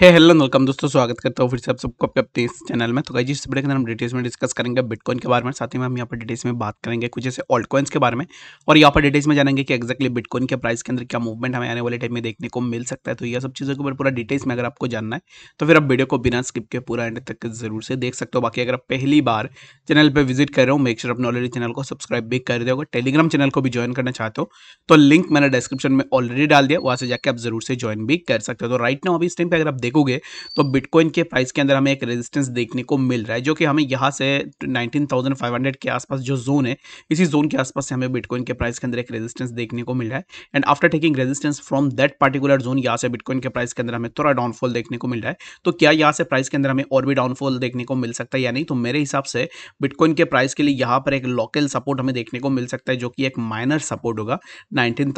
हे hello welcome दोस्तों, स्वागत करता हूँ फिर से आप सबको अपने इस चैनल में। तो गाइस इस वीडियो के अंदर हम डिटेल्स में डिस्कस करेंगे बिटकॉइन के बारे में, साथ ही में हम यहाँ पर डिटेल्स में बात करेंगे कुछ ऐसे ऑल्ट कॉइन्स के बारे में। और यहाँ पर डिटेल्स में जानेंगे कि एक्जैक्टली बिटकॉइन के प्राइस के अंदर क्या मूवमेंट हमें आने वाले टाइम में देखने को मिल सकता है। तो यह सब चीज़ों के ऊपर पूरा डिटेल्स में अगर आपको जानना है तो फिर आप वीडियो को बिना स्किप के पूरा एंड तक ज़रूर से देख सकते हो। बाकी अगर आप पहली बार चैनल पर विज़िट कर रहे हो मेक श्योर अपने ऑलरेडी चैनल को सब्सक्राइब भी कर दे टेलीग्राम चैनल को भी ज्वाइन करना चाहते हो तो लिंक मैंने डिस्क्रिप्शन में ऑलरेडी डाल दिया, वहाँ से जाकर आप ज़रूर से ज्वाइन भी कर सकते हो। तो राइट नाउ अभी इस टाइम पर अगर आप देखोगे तो बिटकॉइन के प्राइस के अंदर हमें एक रेजिस्टेंस देखने को मिल रहा है जो कि हमें यहाँ से 19,500 के आसपास जो जोन है इसी जोन के आसपास से हमें बिटकॉइन के प्राइस के अंदर एक रेजिस्टेंस देखने को मिल रहा है। And after taking resistance from that particular zone यहाँ से बिटकॉइन के प्राइस के अंदर हमें थोड़ा डाउनफॉल देखने को मिल रहा है। तो क्या यहाँ से प्राइस के अंदर हमें और भी डाउनफॉल देखने को मिल सकता है या नहीं? तो मेरे हिसाब से बिटकॉइन के प्राइस के लिए यहाँ पर एक लोकल सपोर्ट हमें देखने को मिल सकता है जो कि एक माइनर सपोर्ट होगा नाइनटीन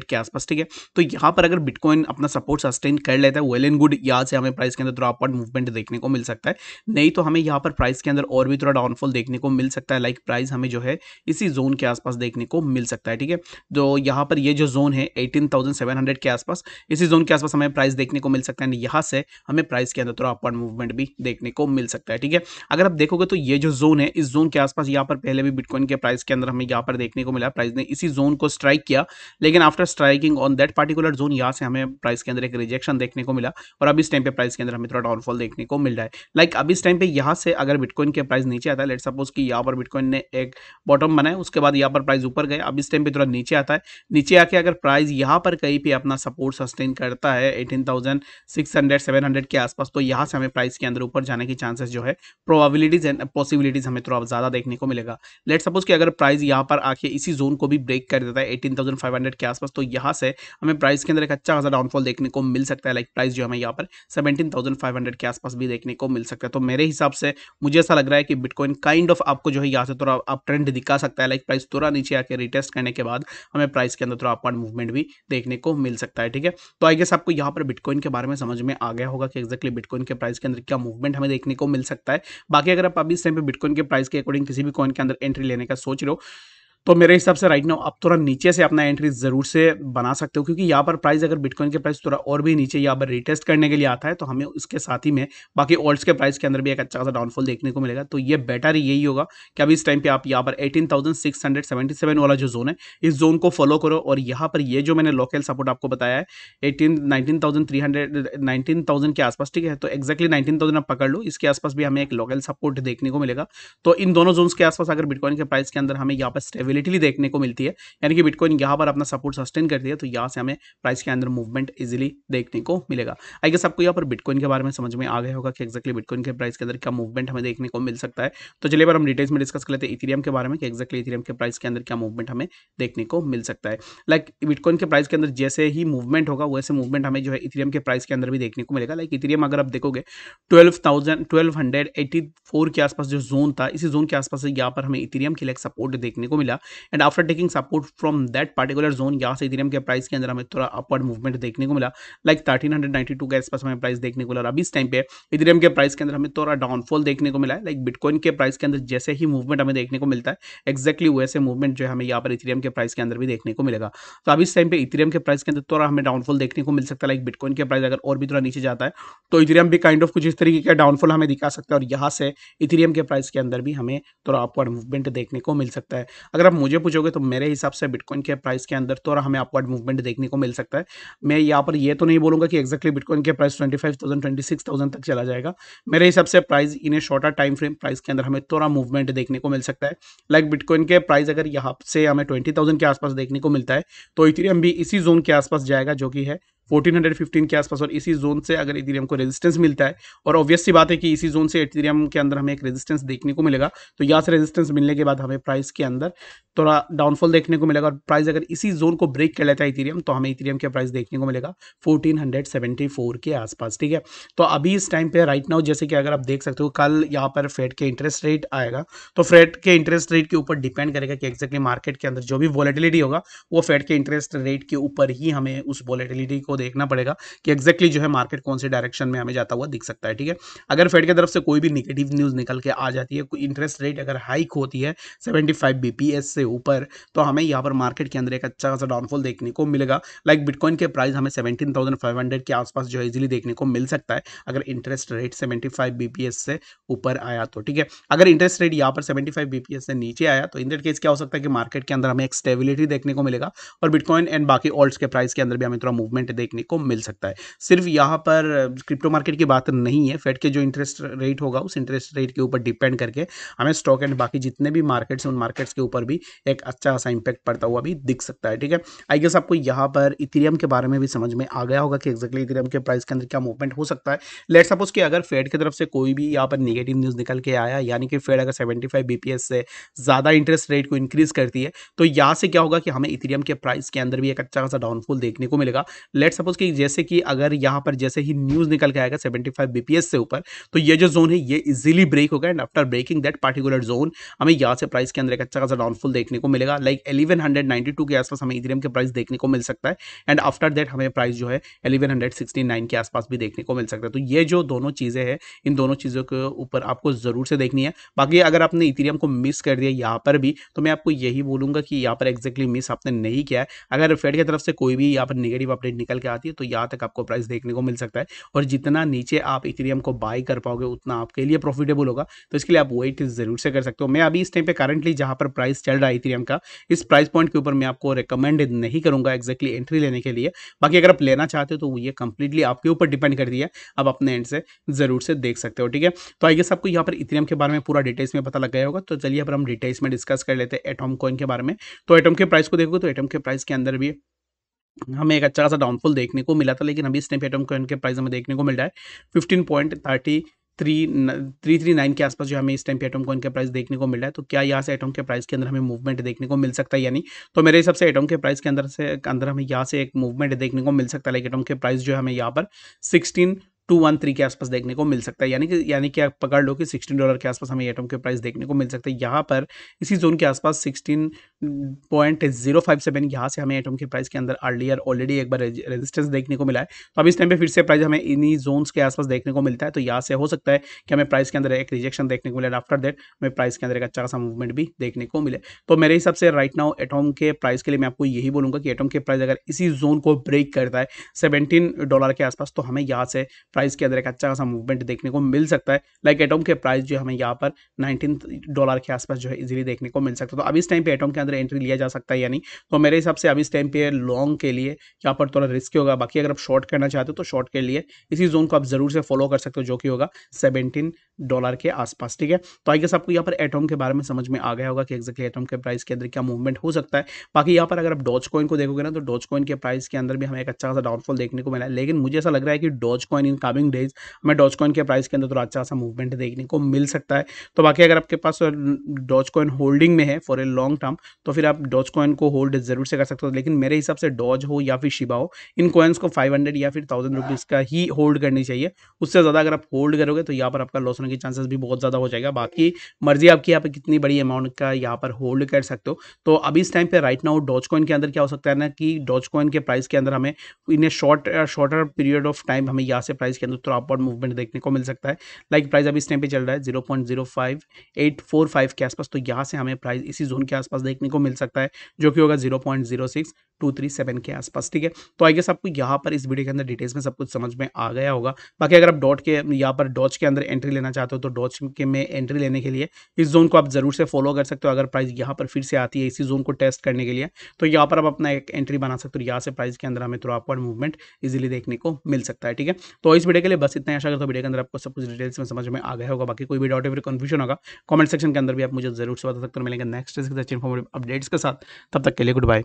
के आसपास ठीक है? तो यहाँ पर अगर बिटकॉइन अपना सपोर्ट सस्टेन कर लेता है वेल एंड गुड यहाँ से हमें प्राइस के अंदर थोड़ा अपवर्ड मूवमेंट देखने को मिल सकता है। नहीं तो हमें यहाँ पर प्राइस के अंदर और भी थोड़ा डाउनफॉल देखने को मिल सकता है लाइक प्राइस हमें जो है इसी जोन के आसपास देखने को मिल सकता है, ठीक है? तो यहाँ पर ये जो जोन है एटीन के आसपास, इसी जोन के आसपास हमें प्राइस देखने को मिल सकता है। यहाँ से हमें प्राइस के अंदर थोड़ा अपवर्ड मूवमेंट भी देखने को मिल सकता है, ठीक है? अगर आप देखोगे तो ये जो जोन है, इस जोन के आसपास यहाँ पर पहले भी बिटकॉइन के प्राइस के अंदर हमें यहाँ पर देखने को मिला प्राइस ने इसी जोन को स्ट्राइक किया, लेकिन after striking on that particular zone यहाँ से हमें प्राइस के अंदर एक रिजेक्शन देखने को मिला। और अब इस टाइम पे प्राइस के अंदर हमें थोड़ा डाउनफॉल देखने को मिल रहा है। लाइक like, अब इस टाइम पे यहाँ से अगर बिटकॉइन के प्राइस नीचे आता है लेट सपोज़ कि यहाँ पर बिटकॉइन ने एक बॉटम बनाया उसके बाद यहाँ पर प्राइस ऊपर गए अब इस टाइम पे थोड़ा नीचे आता है। नीचे आके अगर प्राइस यहाँ पर कहीं पे अपना सपोर्ट सस्टेन करता है eighteen thousand six hundred seven hundred के आसपास तो यहाँ से हमें प्राइस के अंदर ऊपर जाने की चांसेस जो है प्रोबेबिलिटीज एंड पॉसिबिलिटीज हमें थोड़ा ज़्यादा देखने को मिलेगा। लेट सपोज़ कि अगर प्राइस यहाँ पर आके इसी जोन को भी ब्रेक कर देता है एटीन के आसपास तो यहाँ से हमें प्राइस के अंदर एक अच्छा खासा डाउनफॉल देखने को मिल सकता है। लाइक प्राइस जो हमें यहाँ पर सेवेंटीन थाउज़ेंड फाइव हंड्रेड के आसपास भी देखने को मिल सकता है। तो मेरे हिसाब से मुझे ऐसा लग रहा है कि बिटकॉइन काइंड ऑफ़ आपको जो है यहाँ से थोड़ा अप ट्रेंड दिखा सकता है। लाइक प्राइस थोड़ा नीचे आके रिटेस्ट करने के बाद हमें प्राइस के अंदर थोड़ा अपवर्ड मूवमेंट भी देखने को मिल सकता है, ठीक है? तो आई गेस आपको यहाँ पर बिटकॉइन के बारे में समझ में आ गया होगा कि एक्जैक्टली बिटकॉइन के प्राइस के अंदर क्या मूवमेंट हमें देखने को मिल सकता है। बाकी अगर आप अभी इस टाइम पे बिटकॉइन के प्राइस के अकॉर्डिंग किसी भी कॉइन के अंदर एंट्री लेने का सोच रहे हो तो मेरे हिसाब से राइट नाउ आप थोड़ा नीचे से अपना एंट्री ज़रूर से बना सकते हो, क्योंकि यहाँ पर प्राइस अगर बिटकॉइन के प्राइस थोड़ा और भी नीचे यहाँ पर रिटेस्ट करने के लिए आता है तो हमें उसके साथ ही में बाकी ऑल्ट्स के प्राइस के अंदर भी एक अच्छा खासा डाउनफॉल देखने को मिलेगा। तो ये बेटर यही होगा कि अभी इस टाइम पे आप यहाँ पर एटीन वाला जो जोन है, इस जोन को फॉलो करो और यहाँ पर ये जो मैंने लोकल सपोर्ट आपको बताया है एटीन नाइनटीन के आसपास, ठीक है? तो एक्जैक्टली नाइनटीन आप पकड़ लो, इसके आसपास भी हमें एक लोकल सपोर्ट देखने को मिलेगा। तो इन दोनों जोन के आसपास अगर बिटकॉइन के प्राइस के अंदर हमें यहाँ पर स्टेबिलिटी वॉलेटिली देखने को मिलती है। यानी कि बिटकॉइन यहाँ पर अपना सपोर्ट सस्टेन करती है तो यहाँ से हमें प्राइस के अंदर मूवमेंट इजीली देखने को मिलेगा। आई गेस आपको यहाँ पर बिटकॉइन के बारे में समझ में आ गया होगा कि एक्जैक्टली बिटकॉइन के प्राइस के अंदर क्या मूवमेंट हमें देखने को मिल सकता है। तो चलिए बार हम डिटेल्स में डिस्कस कर लेते हैं इथीरियम के बारे में कि एक्जैक्टली इथीरियम के प्राइस के अंदर क्या मूवमेंट हमें देखने को मिल सकता है। लाइक बिटकॉइन के प्राइस के अंदर जैसे ही मूवमेंट होगा, वैसे मूवमेंट हमें जो है इथीरियम के प्राइस के अंदर भी देखने को मिलेगा। लाइक इथीरियम अगर आप देखोगे twelve thousand twelve hundred eighty four के आसपास जो जोन था, इसी जोन के आसपास यहाँ पर हमें इथीरियम के लिए सपोर्ट देखने को मिला। And after taking support from that particular zone यहाँ से इथेरियम के प्राइस के अंदर हमें थोड़ा अपवर्ड मूवमेंट देखने को मिला like thirteen hundred ninety two के आसपास हमें प्राइस देखने को मिला अभी इस टाइम पे इथेरियम के प्राइस के अंदर हमें थोड़ा डाउनफॉल देखने को मिला है लाइक बिटकॉइन के प्राइस के अंदर जैसे ही मूवमेंट हमें देखने को मिलता है एक्जैक्टली वैसे मूवमेंट जो है हमें यहाँ पर इथेरियम के प्राइस के अंदर भी देखने को मिलेगा तो अभी इस टाइम पे इथेरियम के प्राइस के अंदर थोड़ा हमें डाउनफॉल देखने को मिल सकता है लाइक बिटकॉइन के प्राइस अगर और भी थोड़ा नीचे जाता है तो इथेरियम भी काइंड ऑफ़ कुछ इस तरीके का डाउनफॉल हमें दिखा सकता है और यहाँ से इथेरियम के प्राइस के अंदर भी हमें थोड़ा अपवर्ड मूवमेंट देखने को मिल सकता है अगर आप मुझे पूछोगे तो मेरे हिसाब से बिटकॉइन के प्राइस के अंदर थोड़ा हमें अपवर्ड मूवमेंट देखने को मिल सकता है। मैं यहाँ पर ये तो नहीं बोलूँगा कि एक्जैक्टली बिटकॉइन के price twenty five thousand twenty six thousand तक चला जाएगा। मेरे हिसाब से price in a shorter time frame price के अंदर हमें थोड़ा मूवमेंट देखने को मिल सकता है। लाइक बिटकॉइन के प्राइस अगर यहाँ से हमें ट्वेंटी थाउज़ेंड के आसपास देखने को मिलता है तो इथेरियम भी इसी जोन के आसपास जाएगा, जो कि है 1415 के आसपास। और इसी जोन से अगर इथेरियम को रेजिस्टेंस मिलता है, और ऑब्वियस सी बात है कि इसी जोन से इथेरियम के अंदर हमें एक रेजिस्टेंस देखने को मिलेगा। तो यहाँ से रेजिस्टेंस मिलने के बाद हमें प्राइस के अंदर थोड़ा डाउनफॉल देखने को मिलेगा। और प्राइस अगर इसी जोन को ब्रेक कर लेता है इथेरियम तो हमें इथेरियम के प्राइस देखने को मिलेगा 1474 के आसपास, ठीक है? तो अभी इस टाइम पे राइट नाउ जैसे कि अगर आप देख सकते हो, कल यहाँ पर फेड के इंटरेस्ट रेट आएगा। तो फेड के इंटरेस्ट रेट के ऊपर डिपेंड करेगा कि एक्जैक्टली मार्केट के अंदर जो भी वॉलेटिलिटी होगा, वो फेड के इंटरेस्ट रेट के ऊपर ही हमें उस वॉलेटिलिटी को देखना पड़ेगा कि एक्जैक्टली जो है मार्केट कौन से डायरेक्शन में हमें जाता हुआ दिख सकता है, ठीक है? अगर फेड की तरफ़ से कोई भी निगेटिव न्यूज़ निकल के आ जाती है इंटरेस्ट रेट अगर हाइक होती है सेवेंटी फाइव बीपीएस से ऊपर तो हमें यहाँ पर मार्केट के अंदर एक अच्छा खासा डाउनफॉल देखने को मिलेगा। लाइक बिटकॉइन के प्राइस हमें सेवेंटीन थाउज़ेंड फाइव हंड्रेड के आसपास जो है इजीली देखने को मिल सकता है, अगर interest rate seventy five BPS से ऊपर आया तो ठीक है? अगर इंटरेस्ट रेट यहाँ पर सेवेंटी फाइव बीपीएस से नीचे आया तो इन दैट केस क्या हो सकता है कि मार्केट के अंदर हमें एक स्टेबिलिटी देखने को मिलेगा, और बिटकॉइन एंड बाकी ऑल्ट्स के प्राइस के अंदर भी हमें थोड़ा मूवमेंट देखने को मिल सकता है। सिर्फ़ यहाँ पर, क्रिप्टो मार्केट की बात नहीं है। फेड के जो इंटरेस्ट रेट होगा, उस इंटरेस्ट रेट के ऊपर डिपेंड करके हमें स्टॉक एंड बाकी जितने भी मार्केट्स हैं, उन मार्केट्स के ऊपर भी एक अच्छा खासा इंपैक्ट पड़ता हुआ भी दिख सकता है, ठीक है? आई गेस आपको यहाँ पर इथेरियम के बारे में भी समझ में आ गया होगा कि एक्जैक्टली इथेरियम के प्राइस के अंदर क्या मूवमेंट हो सकता है। लेट सपोज़ कि अगर फेड की तरफ़ से कोई भी यहाँ पर निगेटिव न्यूज़ निकल के आया, यानी कि फेड अगर सेवेंटी फाइव से ज़्यादा इंटरेस्ट रेट को इंक्रीज करती है तो यहाँ से क्या होगा कि हमें इथेरियम के प्राइस के अंदर भी एक अच्छा खासा डाउनफॉल देखने को मिलेगा। लेट सपोज़ कि जैसे कि अगर यहाँ पर जैसे ही न्यूज़ निकल के आएगा सेवेंटी फाइव बीपीएस से ऊपर तो ये जो जोन है, ये इजीली ब्रेक होगा and after breaking that particular zone हमें यहाँ से प्राइस के अंदर एक अच्छा खासा डाउनफॉल देखने को मिलेगा। लाइक एलेवन के आसपास हमें इथेरियम के प्राइस देखने को मिल सकता है एंड आफ्टर दैट हमें प्राइस जो है एलेवन हंड्रेड सिक्सटी नाइन के आसपास भी देखने को मिल सकता है। तो ये जो दोनों चीज़ें हैं, इन दोनों चीज़ों के ऊपर आपको ज़रूर से देखनी है। बाकी अगर आपने इथेरियम को मिस कर दिया यहाँ पर भी तो मैं आपको यही बोलूँगा कि यहाँ पर एक्जैक्टली मिस आपने नहीं किया है। अगर फेड की तरफ़ से कोई भी यहाँ पर निगेटिव अपडेट निकल के आती है तो यहाँ तक आपको प्राइस देखने को मिल सकता है। और जितना नीचे आप इथेरियम को बाय कर पाओगे, उतना आपके लिए प्रॉफिटेबल होगा। तो इसके लिए आप वेट ज़रूर से कर सकते हो। मैं अभी इस टाइम पे करंटली जहाँ पर प्राइस चल रहा है इथेरियम का, इस प्राइस पॉइंट के ऊपर मैं आपको रिकमेंड नहीं करूँगा एक्जैक्टली एंट्री लेने के लिए। बाकी अगर आप लेना चाहते हो तो ये कंप्लीटली आपके ऊपर डिपेंड कर दिया आप अपने एंड से ज़रूर से देख सकते हो, ठीक है? तो गेस आपको यहाँ पर इथेरियम के बारे में पूरा डिटेल्स में पता लग गया होगा। तो चलिए अब हम डिटेल्स में डिस्कस कर लेते हैं एटॉम कॉइन के बारे में। तो एटम के प्राइस को देखोगे तो एटम के प्राइस के अंदर भी हमें एक अच्छा खासा डाउनफॉल देखने को मिला था, लेकिन अभी एटम कॉइन के प्राइस हमें देखने को मिल रहा है। Fifteen point thirty three three three nine के आसपास जो हमें इस टाइम पे एटम कॉइन के प्राइस देखने को मिल रहा है तो क्या यहाँ से एटम के प्राइस के अंदर हमें मूवमेंट देखने को मिल सकता है यानी तो मेरे हिसाब से एटम के प्राइस के अंदर से, अंदर हमें यहाँ से एक मूवमेंट देखने को मिल सकता है लेकिन एटम के प्राइस जो हमें यहाँ पर सिक्सटीन टू वन थ्री के आसपास देखने को मिल सकता है। यानी कि यानी कि आप पकड़ लो कि सिक्सटीन डॉलर के आसपास हमें एटम के प्राइस देखने को मिल सकता है। यहाँ पर, इसी जोन के आसपास sixteen point zero five seven यहाँ से हमें एटम के प्राइस के अंदर अर्लियर ऑलरेडी एक बार रेजिस्टेंस देखने को मिला है। तो अब इस टाइम पर फिर से प्राइस हमें इन्हीं जोन्स के आसपास देखने को मिलता है। तो यहाँ से हो सकता है कि हमें प्राइस के अंदर एक रिजेक्शन देखने को मिले आफ्टर दैट हमें प्राइस के अंदर एक अच्छा खासा मूवमेंट भी देखने को मिले तो मेरे हिसाब से राइट नाउ एटोम के प्राइस के लिए मैं आपको यही बोलूँगा कि एटम के प्राइस अगर इसी जोन को ब्रेक करता है सेवेंटीन डॉलर के आसपास तो हमें यहाँ से प्राइस के अंदर एक अच्छा खासा मूवमेंट देखने को मिल सकता है। लाइक एटोम के प्राइस जो हमें यहाँ पर नाइनटीन डॉलर के आसपास जो है इजीली देखने को मिल सकता है। तो अब इस टाइम पे एटोम के अंदर एंट्री लिया जा सकता है या नहीं? तो मेरे हिसाब से अभी इस टाइम पे लॉन्ग के लिए यहाँ पर थोड़ा रिस्की होगा। बाकी अगर आप शॉर्ट करना चाहते हो तो शॉर्ट के लिए इसी जोन को आप ज़रूर से फॉलो कर सकते हो, जो कि होगा सेवेंटीन डॉलर के आसपास, ठीक है? तो आई गेस आपको यहाँ पर एटोम के बारे में समझ में आ गया होगा कि एक्जैक्टली एटोम के प्राइस के अंदर क्या मूवमेंट हो सकता है। बाकी यहाँ पर अगर आप डॉच कॉइन को देखोगे ना तो डॉच कॉइन के प्राइस के अंदर भी हमें एक अच्छा खासा डाउनफॉल देखने को मिला है। लेकिन मुझे ऐसा लग रहा है कि dogecoin in coming days हमें डॉच कॉइन के प्राइस के अंदर थोड़ा अच्छा खासा मूवमेंट देखने को मिल सकता है। तो बाकी अगर आपके पास डॉच कॉइन होल्डिंग में है फॉर ए लॉन्ग टर्म तो फिर आप डॉच कॉइन को होल्ड ज़रूर से कर सकते हो। लेकिन मेरे हिसाब से डॉज हो या फिर शिबा हो इन कॉइन्स को फाइव हंड्रेड या फिर थाउज़ेंड रुपीज़ का ही होल्ड करनी चाहिए। उससे ज़्यादा अगर आप होल्ड करोगे तो यहाँ पर आपका लॉस होने के चांसेस भी बहुत ज़्यादा हो जाएगा। बाकी मर्ज़ी आपकी यहाँ पर कितनी बड़ी अमाउंट का यहाँ पर होल्ड कर सकते हो। तो अभी इस टाइम पे राइट नाउ डॉज कॉइन के अंदर क्या हो सकता है ना कि डॉज कॉइन के प्राइस के अंदर हमें in short shorter period of time हमें यहाँ से प्राइस के अंदर थोड़ा अपवर्ड मूवमेंट देखने को मिल सकता है। लाइक प्राइस अभी इस टाइम पे चल रहा है zero point zero five eight four five के आसपास तो यहाँ से हमें प्राइस इसी जोन के आसपास देखने को मिल सकता है, जो कि होगा zero point zero six two three seven के आसपास, ठीक है? तो आई गेस आपको यहाँ पर इस वीडियो के अंदर डिटेल्स में सब कुछ समझ में आ गया होगा। बाकी अगर आप डॉट के, यहाँ पर डॉच के अंदर एंट्री लेना चाहते हो तो डॉच के में एंट्री लेने के लिए इस जोन को आप ज़रूर से फॉलो कर सकते हो, अगर प्राइस यहाँ पर फिर से आती है इसी जोन को टेस्ट करने के लिए तो यहाँ पर आप अपना एक एंट्री बना सकते हो यहाँ से प्राइस के अंदर हमें थोड़ा अपवर्ड मूवमेंट इजिली देखने को मिल सकता है, ठीक है? तो इस वीडियो के लिए बस इतना आशा करता हूँ वीडियो के अंदर आपको सब कुछ डिटेल्स में समझ में आ गया होगा। बाकी कोई भी डाउट या फिर कन्फ्यूज़न होगा कमेंट सेक्शन के अंदर भी आप मुझे ज़रूर से बता सकते हो। मिलेंगे नेक्स्ट अपडेट्स के साथ। तब तक के लिए गुड बाय